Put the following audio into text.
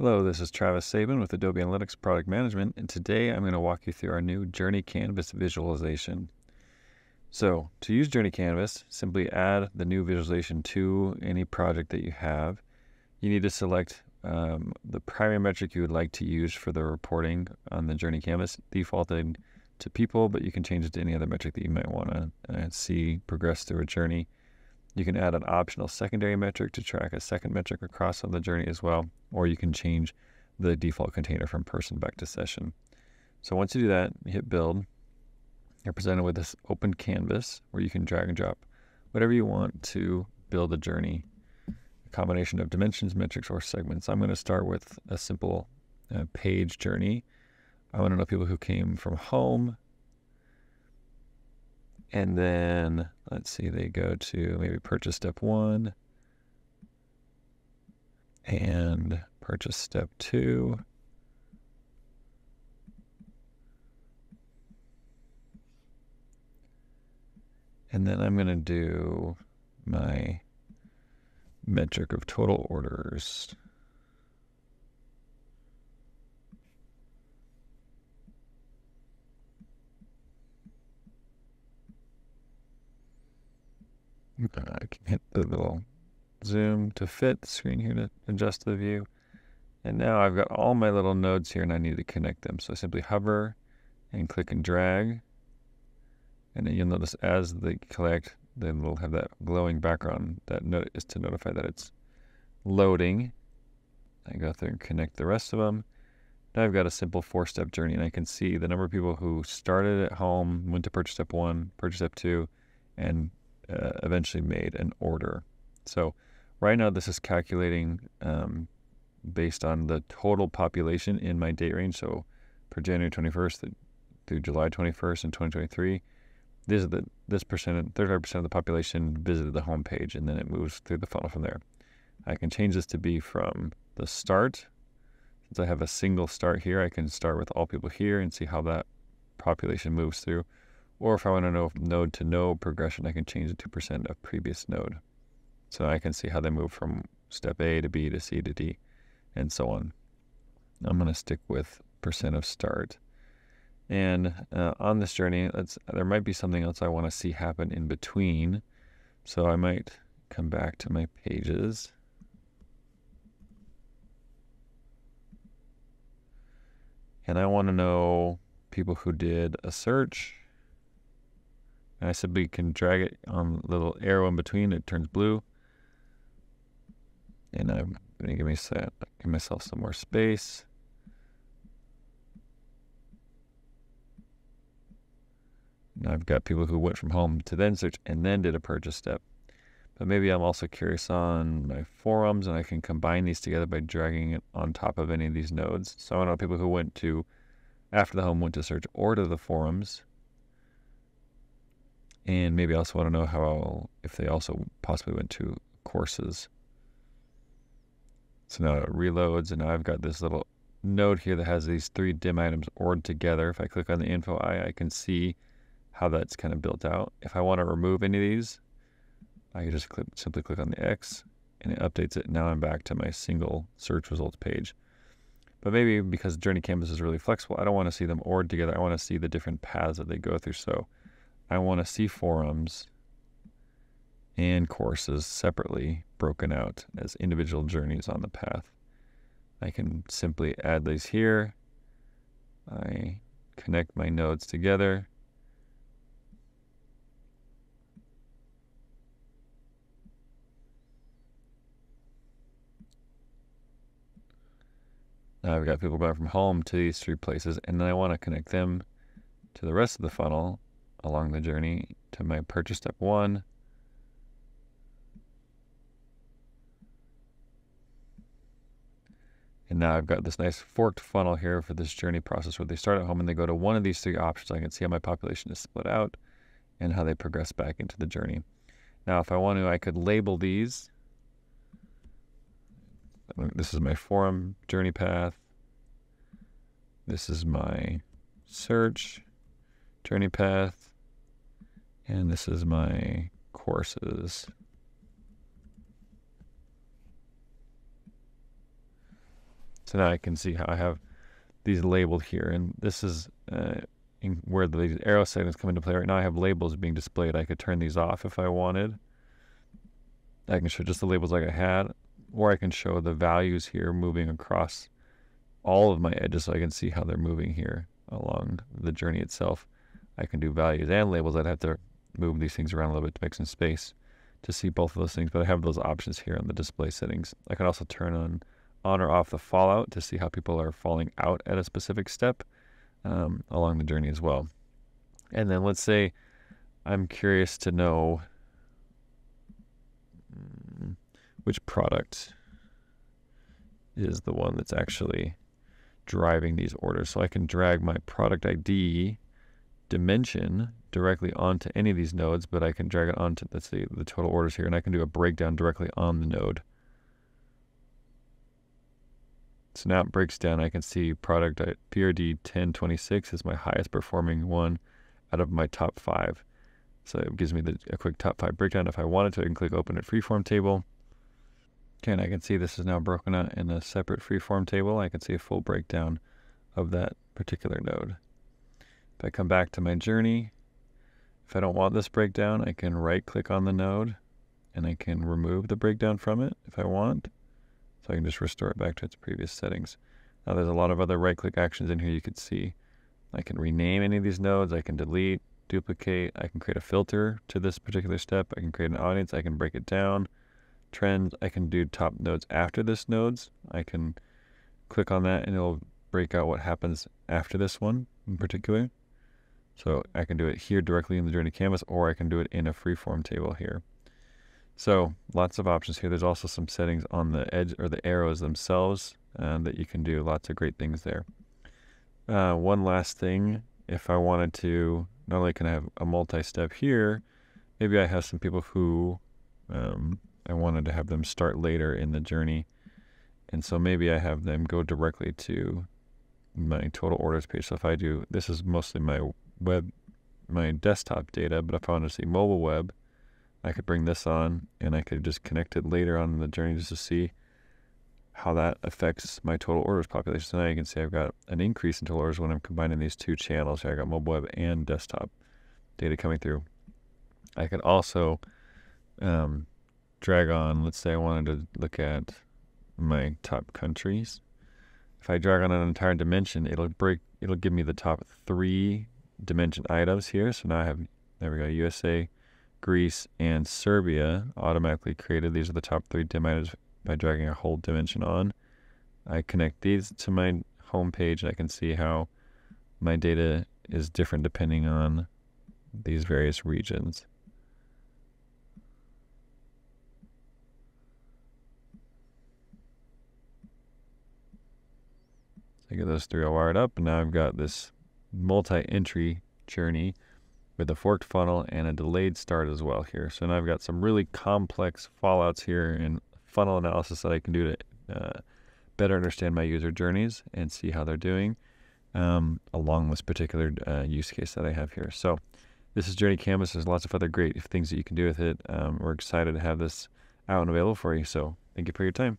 Hello, this is Travis Sabin with Adobe Analytics Product Management, and today I'm going to walk you through our new Journey Canvas visualization. So, to use Journey Canvas, simply add the new visualization to any project that you have. You need to select um, the primary metric you would like to use for the reporting on the Journey Canvas, defaulted to people, but you can change it to any other metric that you might want to uh, see progress through a journey. You can add an optional secondary metric to track a second metric across on the journey as well, or you can change the default container from person back to session. So once you do that, you hit build. You're presented with this open canvas where you can drag and drop whatever you want to build a journey, a combination of dimensions, metrics, or segments. I'm going to start with a simple uh, page journey. I want to know people who came from home and then let's see, they go to maybe purchase step one and purchase step two. And then I'm going to do my metric of total orders. I can hit the little zoom to fit the screen here to adjust the view. And now I've got all my little nodes here and I need to connect them. So I simply hover and click and drag. And then you'll notice as they collect, then we'll have that glowing background. That note is to notify that it's loading. I go through and connect the rest of them. Now I've got a simple four-step journey and I can see the number of people who started at home, went to purchase step one, purchase step two, and uh, eventually made an order. So right now this is calculating um, based on the total population in my date range. So for January 21st through July 21st in 2023, this is the this percent, 35% of the population visited the homepage and then it moves through the funnel from there. I can change this to be from the start. Since I have a single start here, I can start with all people here and see how that population moves through. Or if I want to know node to node progression, I can change it 2% of previous node. So I can see how they move from step A to B to C to D and so on. I'm going to stick with percent of start. And uh, on this journey, there might be something else I want to see happen in between. So I might come back to my pages. And I want to know people who did a search I simply can drag it on the little arrow in between, it turns blue. And I'm going to give, me give myself some more space. Now I've got people who went from home to then search and then did a purchase step. But maybe I'm also curious on my forums and I can combine these together by dragging it on top of any of these nodes. So I want people who went to, after the home went to search or to the forums and maybe I also want to know how if they also possibly went to courses. So now it reloads, and now I've got this little node here that has these three dim items ordered together. If I click on the info eye, I can see how that's kind of built out. If I want to remove any of these, I can just click, simply click on the X and it updates it. Now I'm back to my single search results page. But maybe because Journey Canvas is really flexible, I don't want to see them ordered together. I want to see the different paths that they go through. So I want to see forums and courses separately broken out as individual journeys on the path. I can simply add these here. I connect my nodes together. Now I've got people going from home to these three places, and then I want to connect them to the rest of the funnel along the journey to my purchase step one. And now I've got this nice forked funnel here for this journey process where they start at home and they go to one of these three options. I can see how my population is split out and how they progress back into the journey. Now, if I want to, I could label these. This is my forum journey path. This is my search journey path. And this is my courses. So now I can see how I have these labeled here. And this is uh, where the arrow settings come into play. Right now I have labels being displayed. I could turn these off if I wanted. I can show just the labels like I had, or I can show the values here moving across all of my edges so I can see how they're moving here along the journey itself. I can do values and labels. I'd have to move these things around a little bit to make some space to see both of those things, but I have those options here on the display settings. I can also turn on on or off the fallout to see how people are falling out at a specific step um, along the journey as well. And then let's say I'm curious to know mm, which product is the one that's actually driving these orders. So I can drag my product ID dimension directly onto any of these nodes, but I can drag it onto, let's see, the total orders here, and I can do a breakdown directly on the node. So now it breaks down. I can see product uh, PRD 1026 is my highest performing one out of my top five. So it gives me the, a quick top five breakdown. If I wanted to, I can click open at freeform table. Okay, and I can see this is now broken out in a separate freeform table. I can see a full breakdown of that particular node. If I come back to my journey, if I don't want this breakdown, I can right click on the node and I can remove the breakdown from it if I want. So I can just restore it back to its previous settings. Now there's a lot of other right click actions in here you could see. I can rename any of these nodes, I can delete, duplicate, I can create a filter to this particular step, I can create an audience, I can break it down, trends, I can do top nodes after this nodes. I can click on that and it'll break out what happens after this one in particular. So I can do it here directly in the Journey canvas, or I can do it in a freeform table here. So lots of options here. There's also some settings on the edge or the arrows themselves uh, that you can do. Lots of great things there. Uh, one last thing, if I wanted to, not only can I have a multi-step here, maybe I have some people who um, I wanted to have them start later in the journey. And so maybe I have them go directly to my total orders page. So if I do, this is mostly my web, my desktop data, but if I want to see mobile web, I could bring this on and I could just connect it later on in the journey just to see how that affects my total orders population. So now you can see I've got an increase in total orders when I'm combining these two channels. Here I got mobile web and desktop data coming through. I could also um, drag on, let's say I wanted to look at my top countries. If I drag on an entire dimension, it'll break, it'll give me the top three dimension items here. So now I have, there we go, USA, Greece, and Serbia automatically created. These are the top three dim items by dragging a whole dimension on. I connect these to my home page and I can see how my data is different depending on these various regions. So I get those three all wired up, and now I've got this multi-entry journey with a forked funnel and a delayed start as well here. So now I've got some really complex fallouts here and funnel analysis that I can do to uh, better understand my user journeys and see how they're doing um, along this particular uh, use case that I have here. So this is Journey Canvas. There's lots of other great things that you can do with it. Um, we're excited to have this out and available for you. So thank you for your time.